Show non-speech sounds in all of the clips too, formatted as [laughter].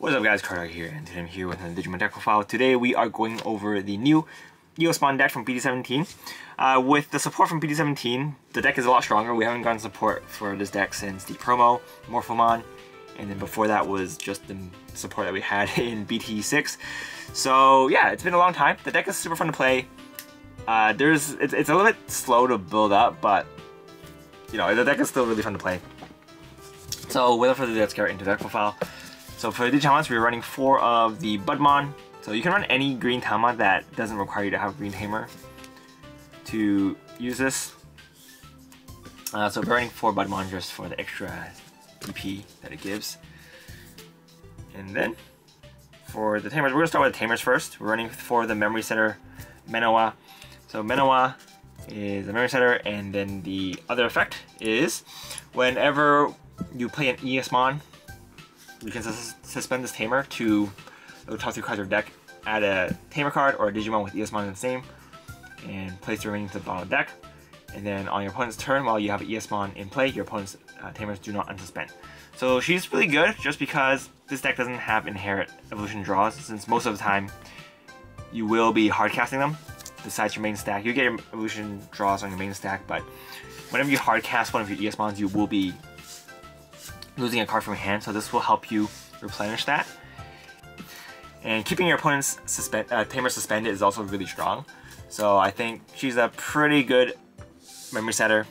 What's up guys, Carter here, and today I'm here with a Digimon deck profile. Today we are going over the new Eosmon deck from BT17. Uh, with the support from BT17, the deck is a lot stronger. We haven't gotten support for this deck since the promo, Morphomon, and then before that was just the support that we had [laughs] in BT6. So yeah, it's been a long time. The deck is super fun to play. Uh, there's it's, it's a little bit slow to build up, but you know, the deck is still really fun to play. So without further ado, let's get right into the deck profile. So for the Digimon's, we're running four of the Budmon. So you can run any green Talmon that doesn't require you to have green Tamer to use this. Uh, so we're running four Budmon just for the extra DP that it gives. And then for the Tamers, we're gonna start with the Tamers first. We're running for the Memory Setter Menoa. So Menoa is the Memory Setter, and then the other effect is whenever you play an Eosmon you can sus suspend this Tamer to the top three cards of your deck, add a Tamer card or a Digimon with Eosmon in the same, and place the remaining to the bottom of the deck. And then on your opponent's turn, while you have Eosmon in play, your opponent's uh, Tamers do not unsuspend. So she's really good just because this deck doesn't have inherent evolution draws, since most of the time you will be hard casting them besides your main stack. You get your evolution draws on your main stack, but whenever you hard cast one of your Eosmons, you will be losing a card from your hand, so this will help you replenish that. And keeping your opponent's uh, Tamer suspended is also really strong. So I think she's a pretty good memory setter.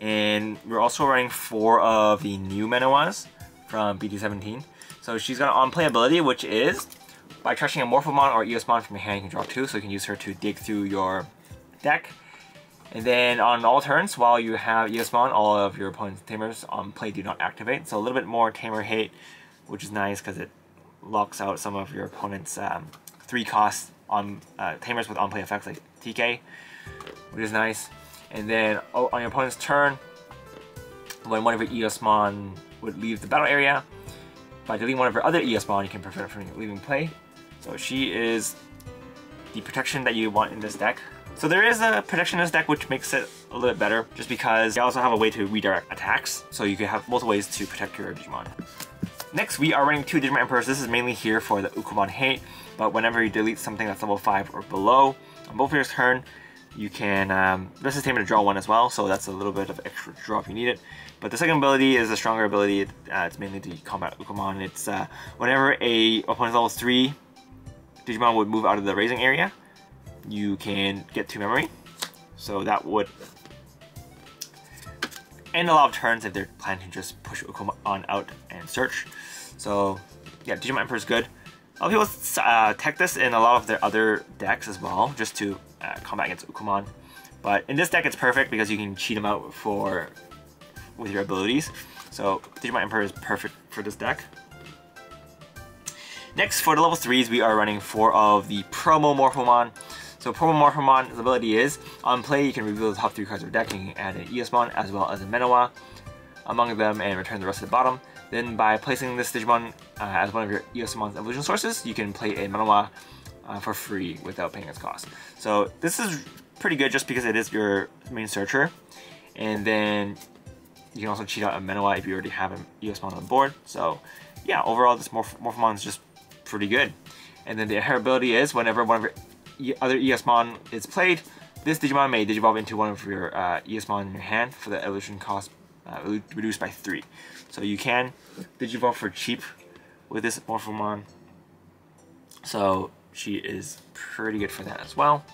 And we're also running four of the new Menoas from BT17. So she's got an on-play ability, which is by trashing a Morphomon or Eosmon from your hand, you can draw two, so you can use her to dig through your deck. And then on all turns, while you have Eosmon, all of your opponent's Tamers on play do not activate. So a little bit more Tamer hate, which is nice because it locks out some of your opponent's um, three cost on uh, Tamers with on-play effects like TK, which is nice. And then oh, on your opponent's turn, when one of your Eosmon would leave the battle area, by deleting one of your other Eosmon, you can prevent it from leaving play. So she is the protection that you want in this deck. So there is a protection in this deck which makes it a little bit better just because you also have a way to redirect attacks. So you can have multiple ways to protect your Digimon. Next, we are running two Digimon Emperors. This is mainly here for the Ukomon hate, but whenever you delete something that's level 5 or below, on both of your turn, you can, um, this is tamed to draw one as well, so that's a little bit of extra draw if you need it. But the second ability is a stronger ability, uh, it's mainly to combat Ukomon. It's uh, whenever a opponent's level 3 Digimon would move out of the raising area, you can get to memory. So that would end a lot of turns if they're planning to just push Ukomon out and search. So yeah, Digimon Emperor is good. A lot of people uh, tech this in a lot of their other decks as well, just to uh, combat against Ukomon. But in this deck, it's perfect because you can cheat them out for with your abilities. So Digimon Emperor is perfect for this deck. Next, for the level 3s, we are running four of the Promo Morphomon. So Promo Morphomon's ability is, on play you can reveal the top three cards of the deck and you can add an Eosmon as well as a Menoa among them and return the rest to the bottom. Then by placing this Digimon uh, as one of your Eosmon's evolution sources, you can play a Menoa uh, for free without paying its cost. So this is pretty good just because it is your main searcher. And then you can also cheat out a Menoa if you already have an Eosmon on board. So yeah, overall this Morph Morphomon is just pretty good. And then the ability is whenever one of your other Eosmon is played, this Digimon may Digivolve into one of your uh, in your hand for the evolution cost uh, reduced by 3. So you can Digivolve for cheap with this Morphomon. So she is pretty good for that as well.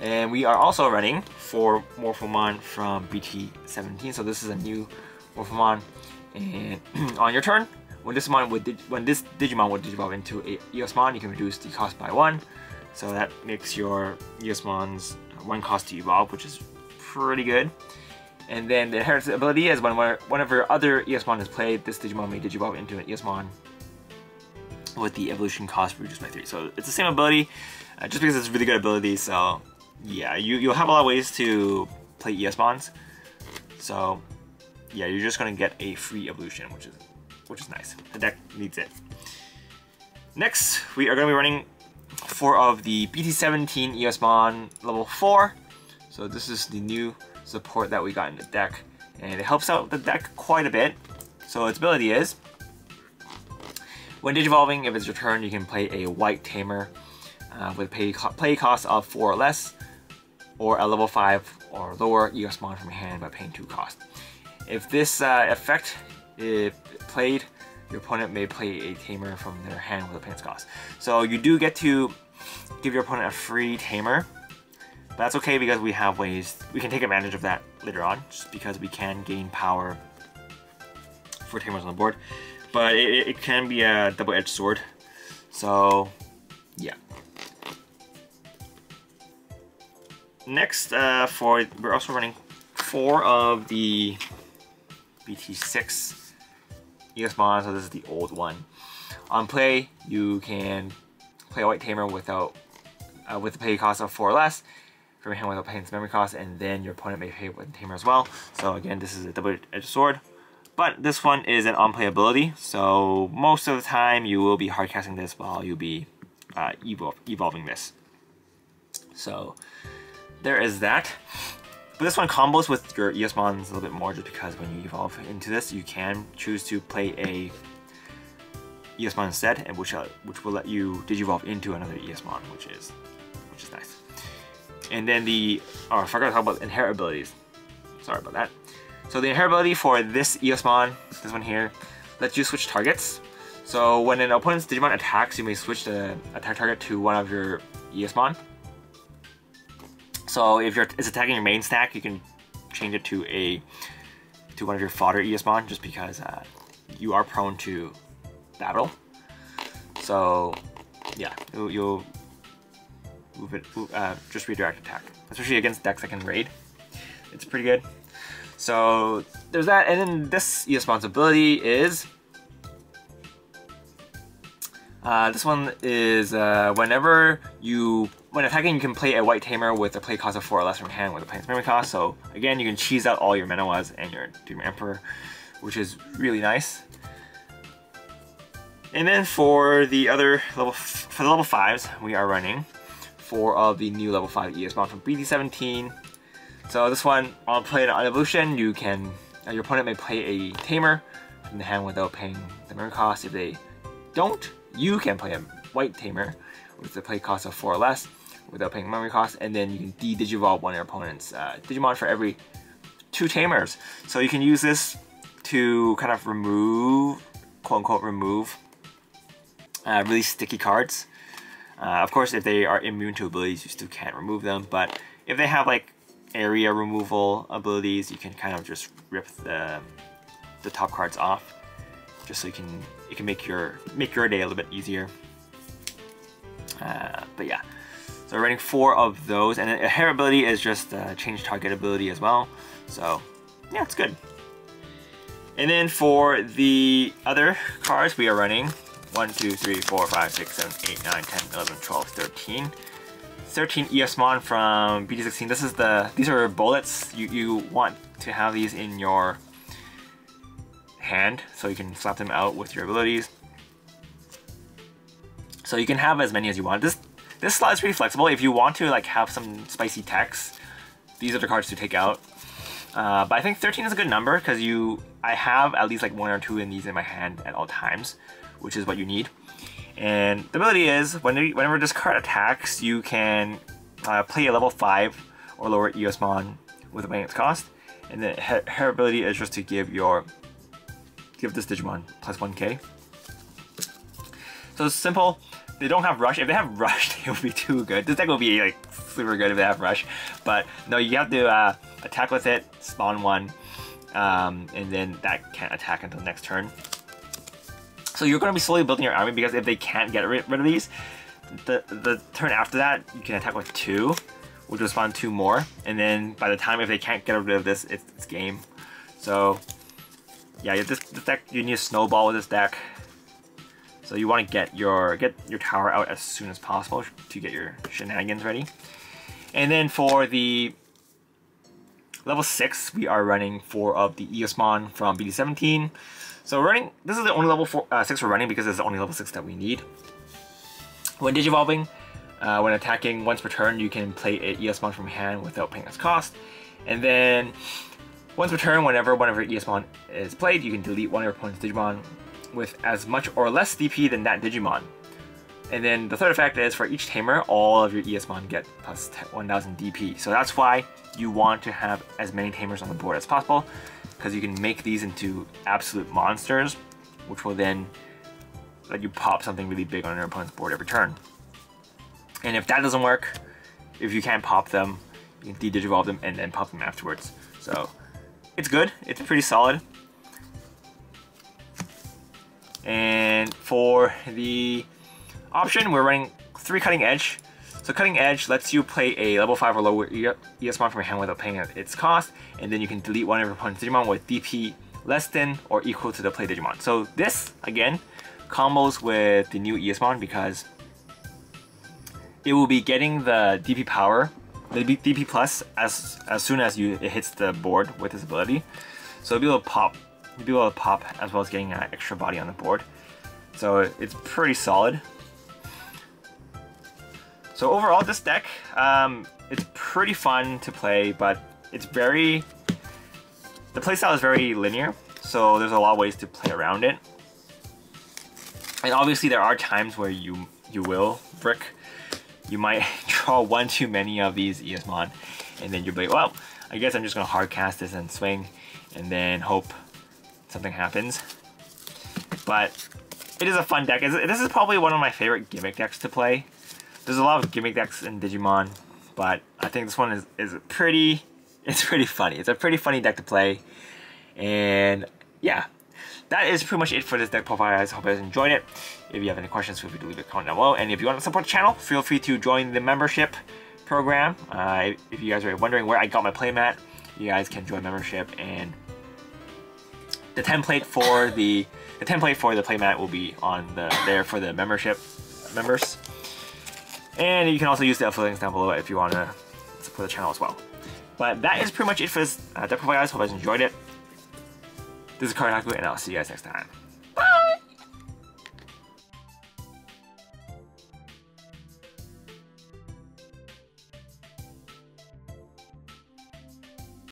And we are also running for Morphomon from BT17. So this is a new Morphomon. And [clears throat] on your turn, when this Mon would when this Digimon would Digivolve into a Eosmon, you can reduce the cost by one. So that makes your Eosmon's one cost to evolve, which is pretty good. And then the inheritance ability is when one of whenever other Eosmon is played, this Digimon may Digivolve into an Eosmon with the evolution cost reduced by 3. So it's the same ability, uh, just because it's a really good ability, so yeah, you, you'll have a lot of ways to play Eosmons. So yeah, you're just gonna get a free evolution, which is which is nice. The deck needs it. Next, we are gonna be running four of the BT17 Eosmon level 4. So this is the new support that we got in the deck. And it helps out the deck quite a bit. So its ability is, When digivolving, if it's your turn, you can play a white tamer uh, with play, play cost of 4 or less, or a level 5 or lower Eosmon from your hand by paying 2 cost. If this uh, effect is played, your opponent may play a tamer from their hand with a pain's cost. So you do get to give your opponent a free tamer. But that's okay because we have ways, we can take advantage of that later on, just because we can gain power for tamers on the board. But it, it can be a double-edged sword. So, yeah. Next, uh, for we're also running four of the BT6 Eosmon, so this is the old one. On play, you can play a White Tamer without uh, with the pay cost of 4 or less from your hand without paying its memory cost, and then your opponent may pay with Tamer as well. So again, this is a double-edged sword. But this one is an on-play ability, so most of the time you will be hardcasting this while you'll be uh, evol evolving this. So there is that. But this one combos with your Eosmons a little bit more just because when you evolve into this, you can choose to play a Eosmon instead, and which uh, which will let you digivolve into another Eosmon, which is which is nice. And then the oh, I forgot to talk about inherit abilities. Sorry about that. So the inherit ability for this Eosmon, this one here, lets you switch targets. So when an opponent's Digimon attacks, you may switch the attack target to one of your Eosmon. So if you're it's attacking your main stack, you can change it to a to one of your fodder Eosmon just because uh, you are prone to battle. So yeah, you'll, you'll move it, uh, just redirect attack, especially against decks that can raid. It's pretty good. So there's that, and then this Eosmon's ability is uh, this one is uh, whenever you, when attacking, you can play a White Tamer with a play cost of 4 or less from hand with a Plane's Memory cost. So again, you can cheese out all your Menoas and your Doom Emperor, which is really nice. And then for the other level, for the level 5s, we are running four of the new level 5 Eosmon from BT17. So this one, on play on evolution, you can, uh, your opponent may play a Tamer from the hand without paying the memory cost. If they don't, you can play a white tamer with the play cost of 4 or less without paying memory cost, and then you can de-digivolve one of your opponent's uh, Digimon for every two tamers. So you can use this to kind of remove, quote-unquote remove, uh, really sticky cards. Uh, of course, if they are immune to abilities, you still can't remove them, but if they have like area removal abilities, you can kind of just rip the, the top cards off just so you can it can make your make your day a little bit easier. Uh, but yeah, so we're running four of those, and a hair ability is just a change target ability as well. So yeah, it's good. And then for the other cards, we are running 1, 2, 3, 4, 5, 6, 7, 8, 9, 10, 11, 12, 13. 13 Eosmon from BT16. This is the, these are bullets. You, you want to have these in your hand, so you can slap them out with your abilities. So you can have as many as you want. This this slot is pretty flexible. If you want to like have some spicy text, these are the cards to take out. Uh, but I think 13 is a good number because you I have at least like one or two in these in my hand at all times, which is what you need. And the ability is whenever, whenever this card attacks, you can uh, play a level 5 or lower Eosmon with a maintenance cost. And then her, her ability is just to give your give this Digimon plus 1k. So it's simple. They don't have Rush. If they have [laughs] Rush, they will be too good. This deck will be like super good if they have Rush. But no, you have to uh, attack with it, spawn one, um, and then that can't attack until next turn. So you're going to be slowly building your army because if they can't get rid, of these, the, the turn after that, you can attack with two, which will spawn two more. And then by the time if they can't get rid of this, it's, it's game. So yeah, this, this deck you need a snowball with this deck. So you want to get your get your tower out as soon as possible to get your shenanigans ready. And then for the level 6, we are running 4 of the Eosmon from BT-17. So running, this is the only level four, uh, 6 we're running because it's the only level 6 that we need. When digivolving, uh, when attacking once per turn, you can play a Eosmon from hand without paying its cost. And then once per turn, whenever one of your Eosmon is played, you can delete one of your opponent's Digimon with as much or less DP than that Digimon. And then the third effect is for each tamer, all of your Eosmon get plus 1000 DP. So that's why you want to have as many tamers on the board as possible, because you can make these into absolute monsters, which will then let you pop something really big on your opponent's board every turn. And if that doesn't work, if you can't pop them, you can de-digivolve them and then pop them afterwards. So it's good, it's pretty solid. And for the option, we're running three Cutting Edge. So Cutting Edge lets you play a level 5 or lower Eosmon from your hand without paying its cost, and then you can delete one of your opponent's Digimon with DP less than or equal to the play Digimon. So this, again, combos with the new Eosmon because it will be getting the DP power, the DP plus, as as soon as you it hits the board with this ability. So it'll be able to pop, you'll be able to pop as well as getting an extra body on the board. So it's pretty solid. So overall, this deck, um, it's pretty fun to play, but it's very, the playstyle is very linear, so there's a lot of ways to play around it. And obviously there are times where you you will brick. You might [laughs] draw one too many of these Eosmon, and then you'll be well, I guess I'm just gonna hard cast this and swing, and then hope something happens. But it is a fun deck. This is probably one of my favorite gimmick decks to play. There's a lot of gimmick decks in Digimon, but I think this one is, is pretty, [laughs] it's pretty funny. It's a pretty funny deck to play. And yeah, that is pretty much it for this deck profile, guys. Hope you guys enjoyed it. If you have any questions, feel free to leave a comment down below. And if you want to support the channel, feel free to join the membership program. Uh, if you guys are wondering where I got my playmat, you guys can join membership and the template for the the template for the playmat will be on the there for the membership members. And you can also use the affiliate links down below if you want to support the channel as well. But that is pretty much it for this uh, deck profile, guys. Hope you guys enjoyed it. This is Card and I'll see you guys next time.